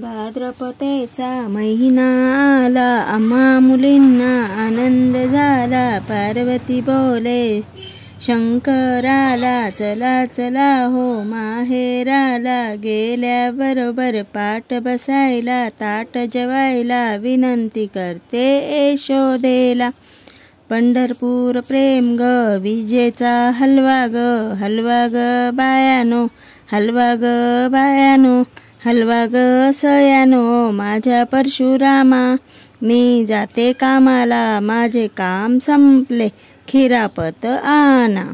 भाद्रपतेचा महिना आला. आम्हा मुलींना आनंद झाला. पार्वती बोले शंकराला चला चला हो माहेराला गेल्याबरोबर पाठ बसायला ताट जेवायला विनंती करते यशोदेला. पंढरपूर प्रेम ग विजेचा हलवा ग हलवा ग बायानो हलवा ग बायानो हलवा ग सयानो माझ्या परशुरामा. मी जाते कामाला माझे काम संपले. खिरापत आना.